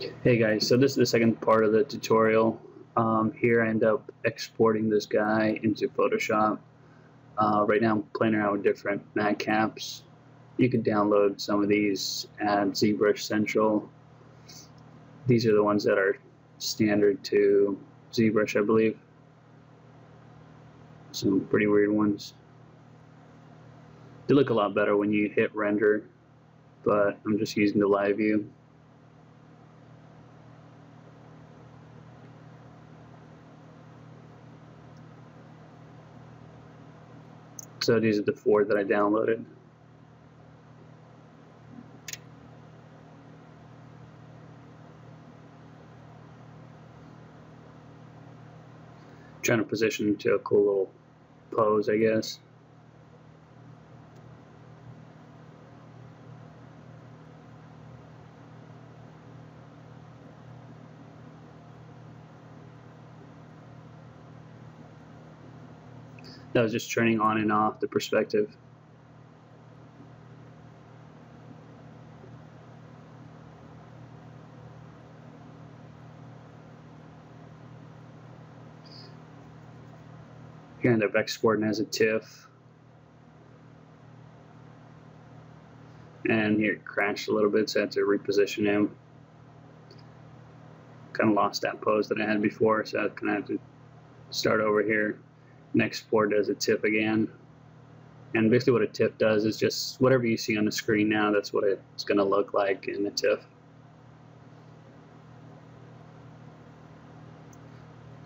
Hey guys, so this is the second part of the tutorial. Um, here I end up exporting this guy into Photoshop. Uh, right now I'm playing around with different mat caps. You can download some of these at ZBrush Central. These are the ones that are standard to ZBrush, I believe. Some pretty weird ones. They look a lot better when you hit render, but I'm just using the live view. So these are the four that I downloaded. Trying to position to a cool little pose, I guess. That was just turning on and off the perspective. You end up exporting as a TIFF. And here it crashed a little bit, so I had to reposition him. Kind of lost that pose that I had before, so I kind of had to start over here and export as a TIFF again. And basically what a TIFF does is just whatever you see on the screen now, that's what it's going to look like in a TIFF.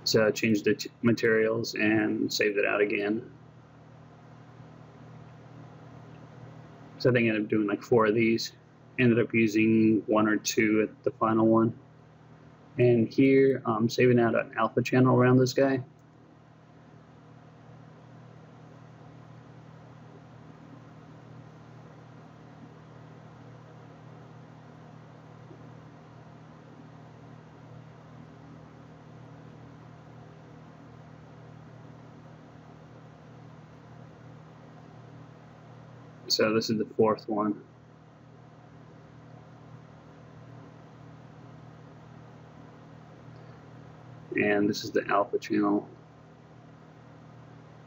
So I changed the materials and saved it out again. So I think I ended up doing like four of these. Ended up using one or two at the final one. And here I'm saving out an alpha channel around this guy. So this is the fourth one. And this is the alpha channel.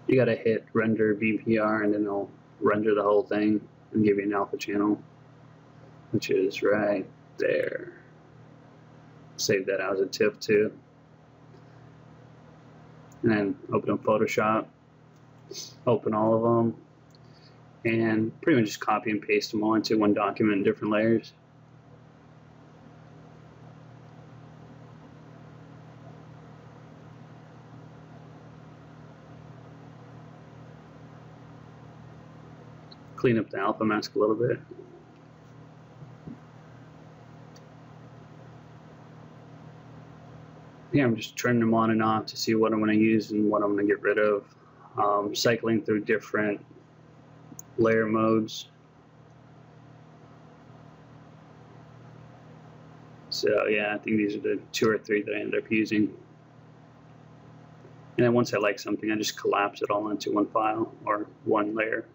You gotta hit render BPR and then it'll render the whole thing and give you an alpha channel, which is right there. Save that as a TIFF too. And then open up Photoshop, open all of them, and pretty much just copy and paste them all into one document in different layers. Clean up the alpha mask a little bit. Yeah, I'm just turning them on and off to see what I'm going to use and what I'm going to get rid of. Um, cycling through different layer modes. So yeah, I think these are the two or three that I end up using. And then once I like something, I just collapse it all into one file or one layer.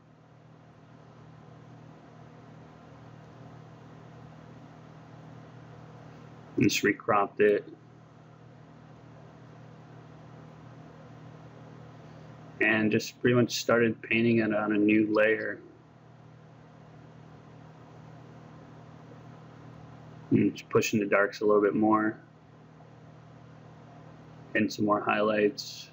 And just recropped it. And just pretty much started painting it on a new layer. And just pushing the darks a little bit more. And some more highlights.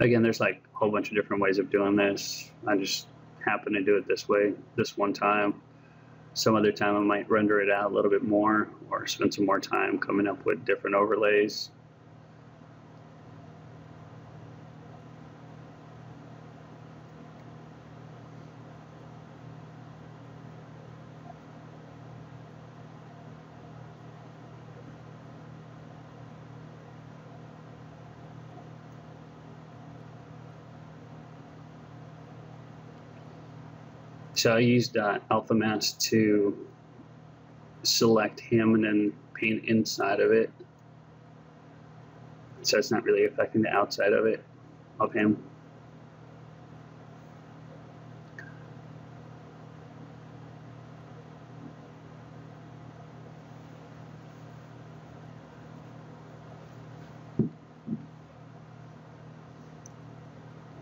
Again, there's like a whole bunch of different ways of doing this. I just happen to do it this way this one time some other time I might render it out a little bit more or spend some more time coming up with different overlays. So I used uh, alpha mask to select him and then paint inside of it. So it's not really affecting the outside of it, of him. I'm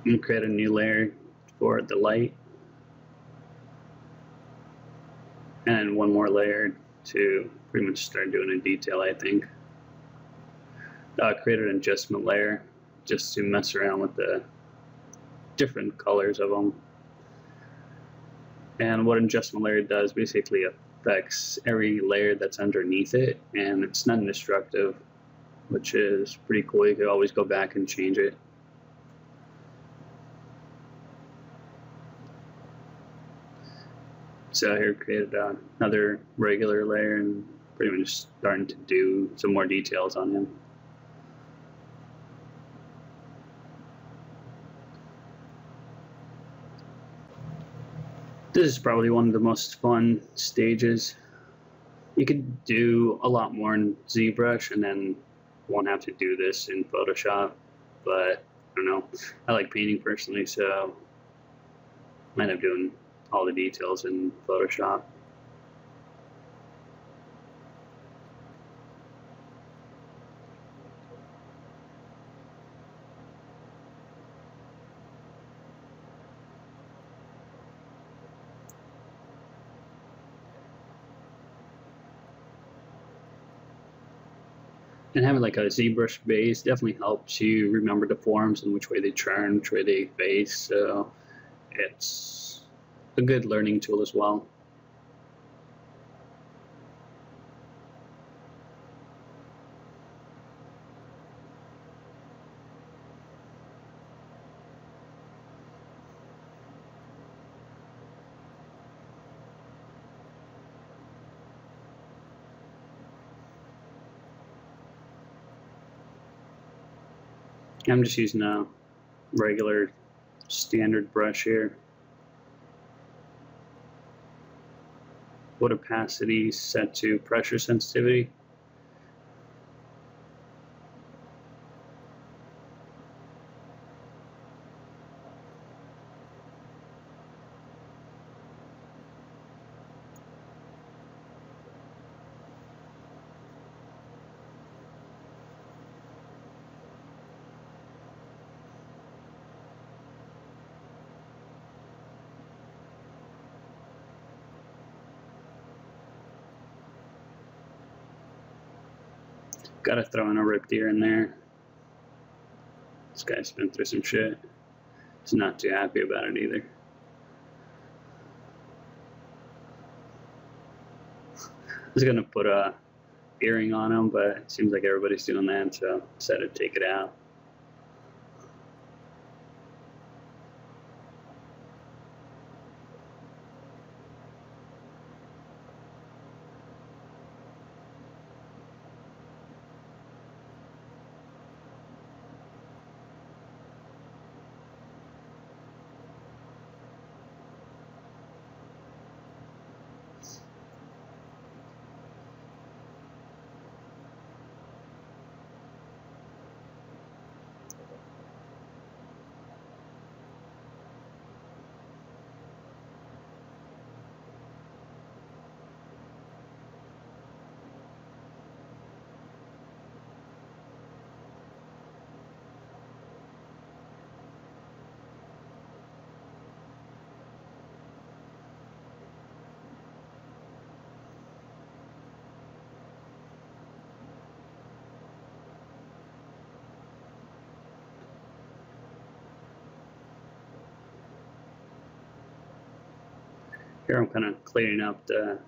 going to create a new layer for the light. And one more layer to pretty much start doing a detail, I think. Uh, create an adjustment layer just to mess around with the different colors of them. And what an adjustment layer does basically affects every layer that's underneath it, and it's non-destructive, which is pretty cool. You can always go back and change it. So here created uh, another regular layer and pretty much starting to do some more details on him. This is probably one of the most fun stages. You could do a lot more in ZBrush and then won't have to do this in Photoshop, but I don't know. I like painting personally, so I end up doing all the details in Photoshop. and having like a ZBrush base definitely helps you remember the forms and which way they turn, which way they face. So it's a good learning tool as well. I'm just using a regular standard brush here. Opacity set to pressure sensitivity. Gotta throw in a rip deer in there. This guy's been through some shit. He's not too happy about it either. I was gonna put a earring on him, but it seems like everybody's doing that, so I decided to take it out. Here I'm kind of cleaning up the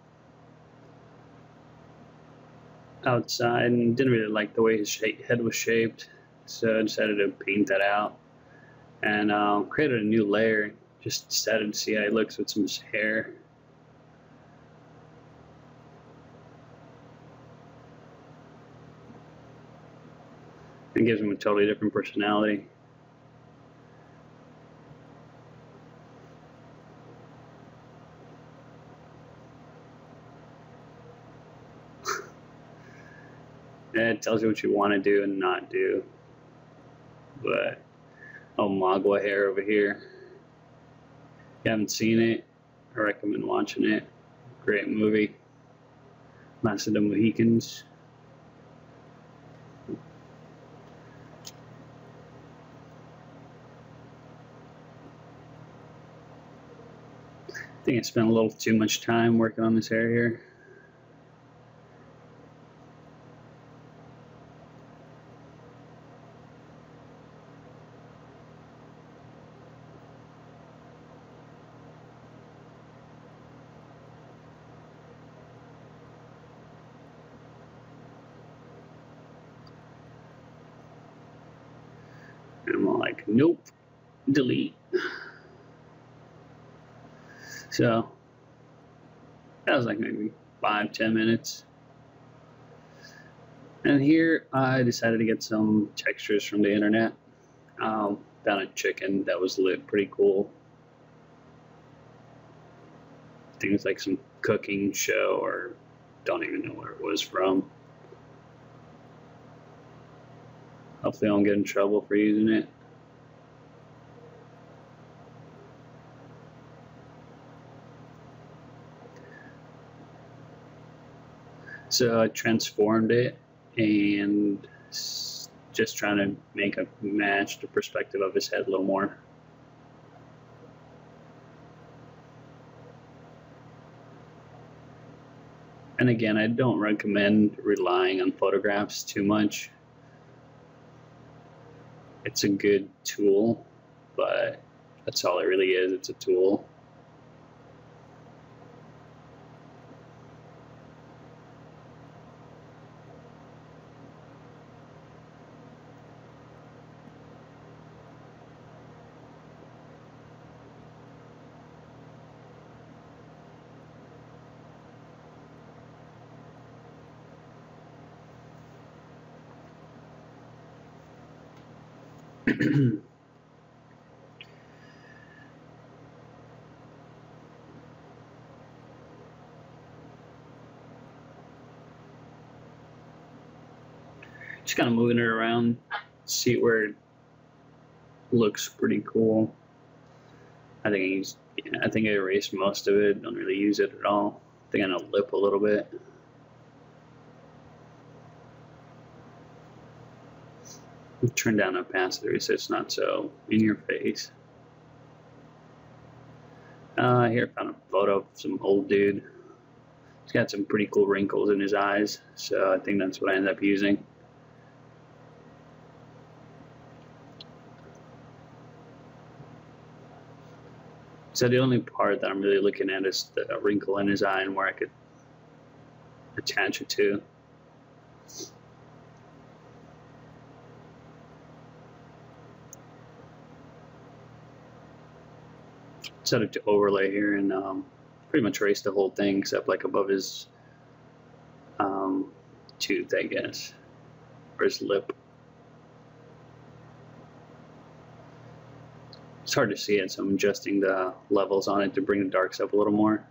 outside and didn't really like the way his head was shaped so I decided to paint that out. And uh, created a new layer just decided to see how he looks with some hair. It gives him a totally different personality tells you what you want to do and not do. But oh, Magua hair over here. If you haven't seen it, I recommend watching it. Great movie. Last of the Mohicans. I think I spent a little too much time working on this hair here. Nope, delete. So that was like maybe five, ten minutes. And here I decided to get some textures from the internet. Um, found a chicken that was lit pretty cool. Things like some cooking show or don't even know where it was from. Hopefully I don't get in trouble for using it. I transformed it and just trying to make a match the perspective of his head a little more. And again, I don't recommend relying on photographs too much. It's a good tool, but that's all it really is. It's a tool. Just kind of moving it around, see where it looks pretty cool. I think I used, I think I erased most of it. Don't really use it at all. I think I know lip a little bit. Turn down opacity so it's not so in your face. Uh, here found a photo of some old dude. He's got some pretty cool wrinkles in his eyes, so I think that's what I ended up using. So the only part that I'm really looking at is the wrinkle in his eye and where I could attach it to. Set it to overlay here and um, pretty much erase the whole thing except like above his um, tooth, I guess, or his lip. It's hard to see it, so I'm adjusting the levels on it to bring the darks up a little more.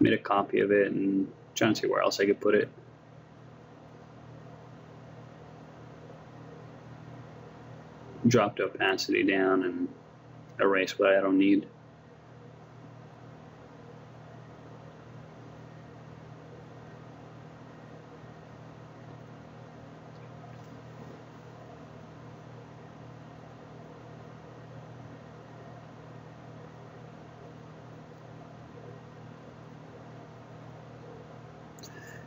Made a copy of it and trying to see where else I could put it. Drop the opacity down and erase what I don't need.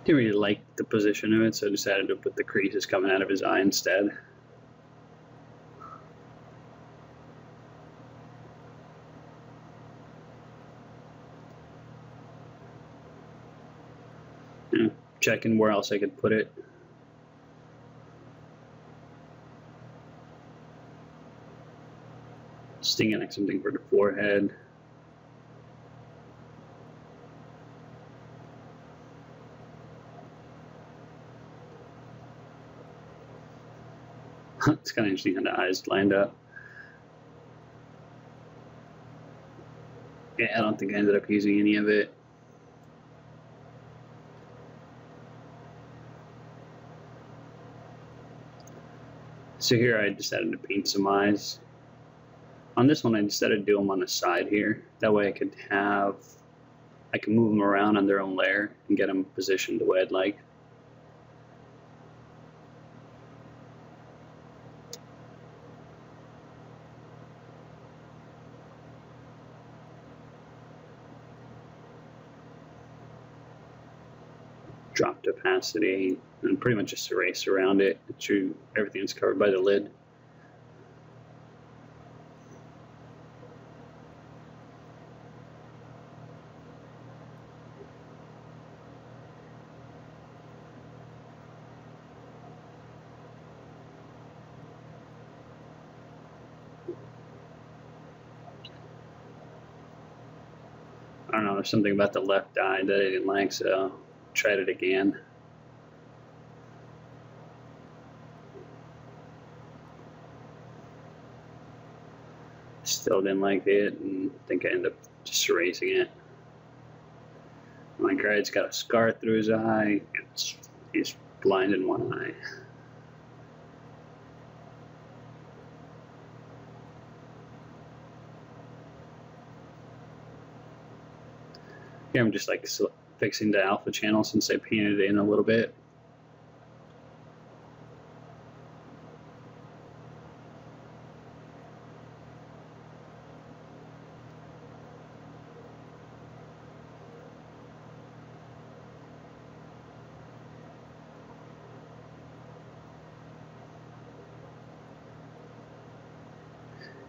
Didn't really like the position of it, so I decided to put the creases coming out of his eye instead. Checking where else I could put it. Stinging like something for the forehead. it's kind of interesting how the eyes lined up. Yeah, I don't think I ended up using any of it. So here I decided to paint some eyes. On this one I decided to do them on the side here. That way I could have, I can move them around on their own layer and get them positioned the way I'd like. drop opacity, and pretty much just erase around it. True, everything's covered by the lid. I don't know, there's something about the left eye that I didn't like, so tried it again. Still didn't like it, and I think I ended up just erasing it. My guy's got a scar through his eye. It's, he's blind in one eye. Here I'm just like fixing the alpha channel since I painted it in a little bit.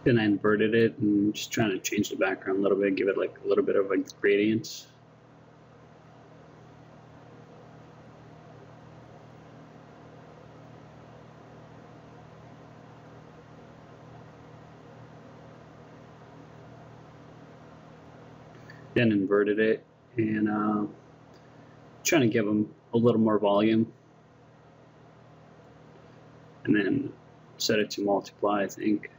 Then I inverted it and just trying to change the background a little bit, give it like a little bit of a gradient. then inverted it and uh, trying to give them a little more volume and then set it to multiply I think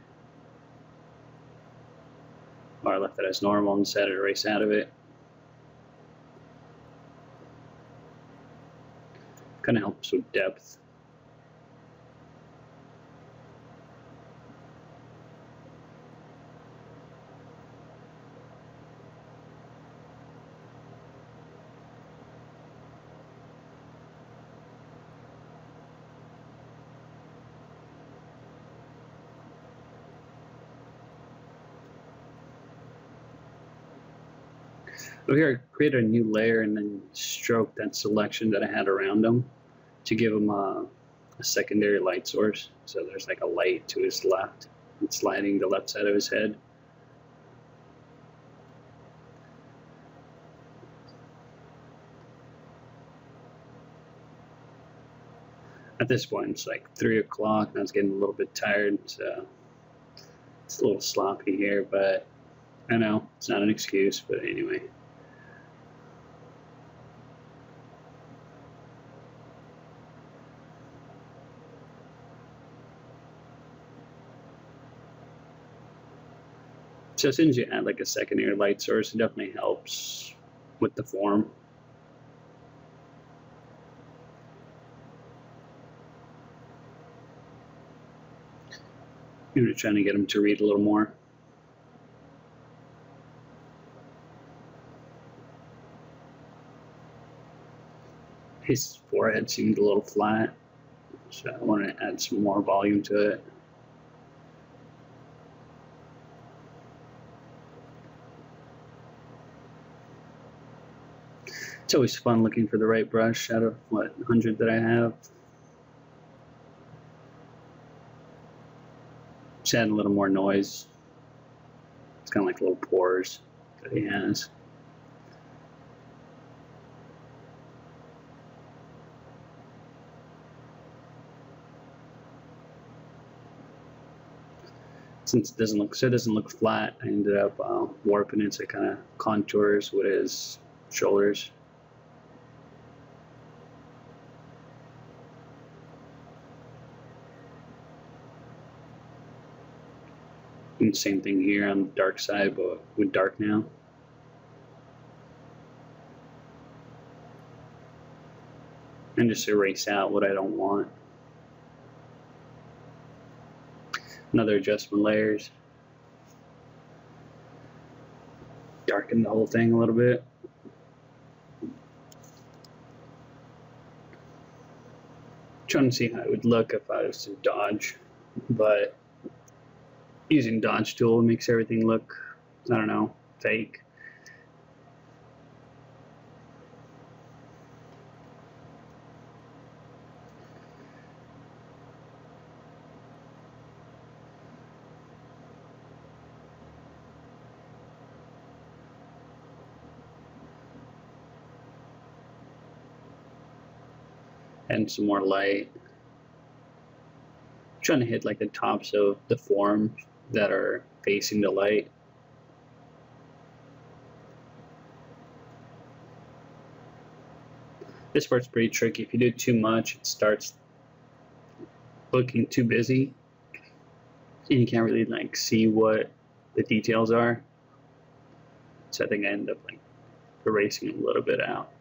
I left it as normal and set it erase out of it. Kind of helps with depth So here I create a new layer and then stroke that selection that I had around them to give them a, a secondary light source. So there's like a light to his left. It's lighting the left side of his head. At this point, it's like 3 o'clock and I was getting a little bit tired, so it's a little sloppy here, but I know it's not an excuse, but anyway. So as you add like a secondary light source, it definitely helps with the form. You're trying to get them to read a little more. His forehead seemed a little flat, so I want to add some more volume to it. It's always fun looking for the right brush out of what 100 that I have. Just add a little more noise. It's kind of like little pores that he has. since it doesn't look so it doesn't look flat, I ended up uh, warping it so it kind of contours with his shoulders. Same thing here on the dark side, but with dark now. And just erase out what I don't want. Another adjustment layers. Darken the whole thing a little bit. Trying to see how it would look if I was to dodge, but using dodge tool makes everything look, I don't know, fake. and some more light. I'm trying to hit like the tops of the forms that are facing the light. This part's pretty tricky. If you do too much, it starts looking too busy and you can't really like see what the details are. So I think I end up like erasing a little bit out.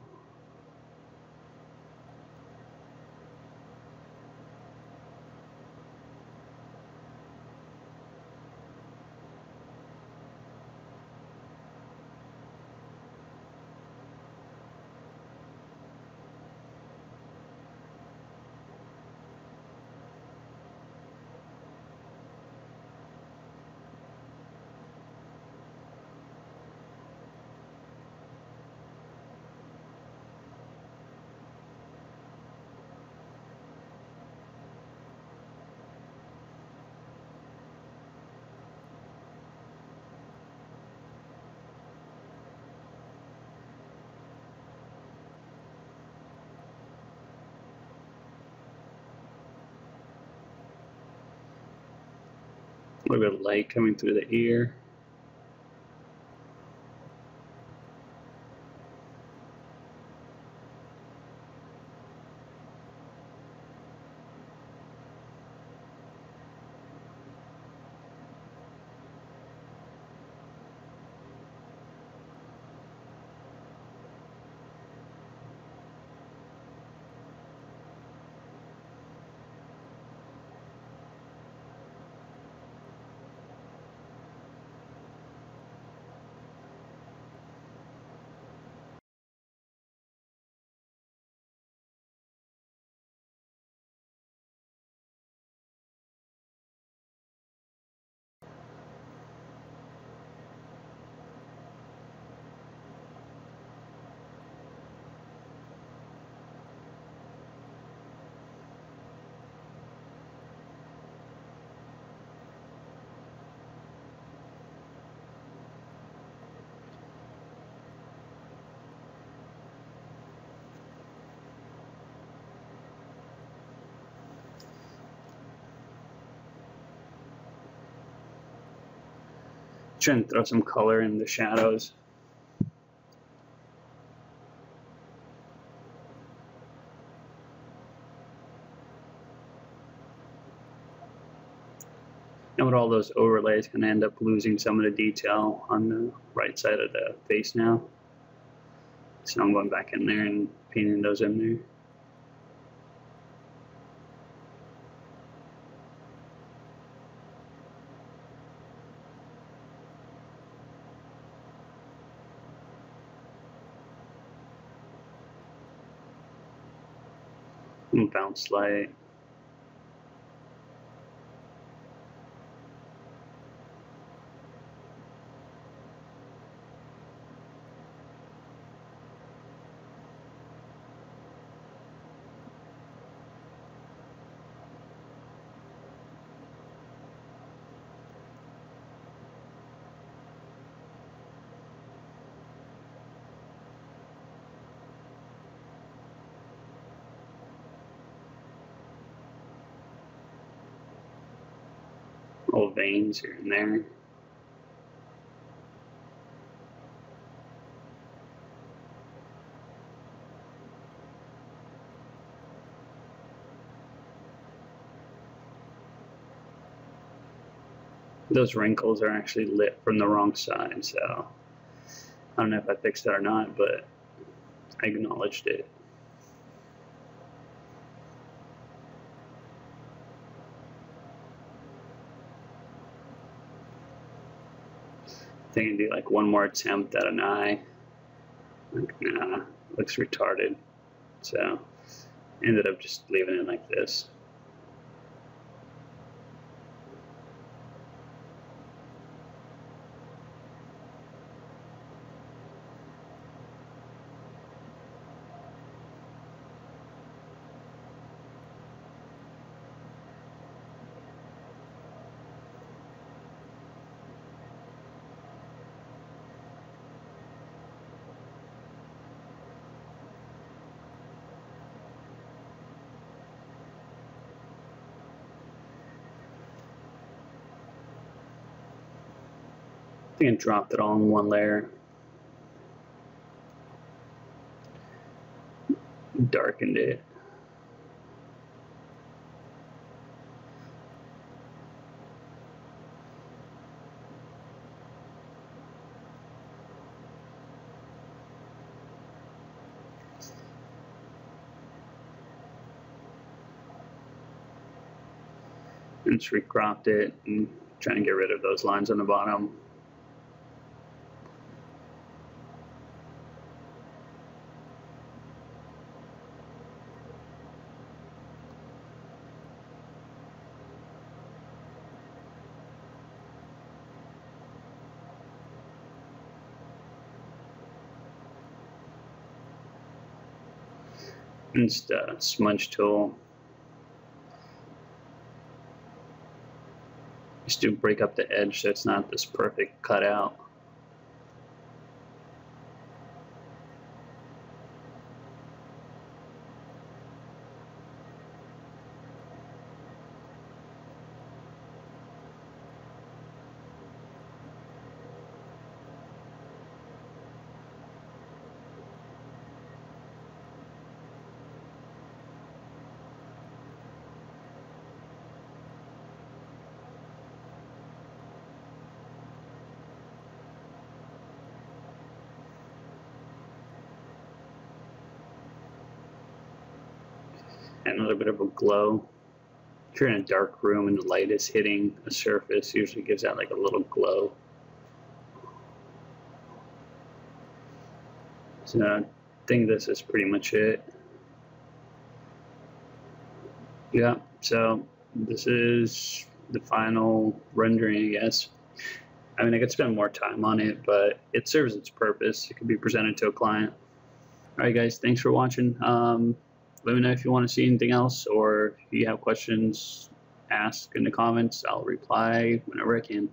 Little bit of light coming through the ear. Try and throw some color in the shadows. And with all those overlays, gonna end up losing some of the detail on the right side of the face now. So I'm going back in there and painting those in there. Bounce light. Little veins here and there. Those wrinkles are actually lit from the wrong side, so I don't know if I fixed that or not, but I acknowledged it. Think I do like one more attempt at an eye. Like, nah, looks retarded. So ended up just leaving it like this. I think I dropped it all in one layer. Darkened it. and just recropped it and trying to get rid of those lines on the bottom. And just a uh, smudge tool just to break up the edge so it's not this perfect cutout. And a little bit of a glow. If you're in a dark room and the light is hitting a surface, usually gives out like a little glow. So I think this is pretty much it. Yeah, so this is the final rendering, I guess. I mean, I could spend more time on it, but it serves its purpose. It could be presented to a client. All right, guys, thanks for watching. Um, let me know if you want to see anything else or if you have questions, ask in the comments. I'll reply whenever I can.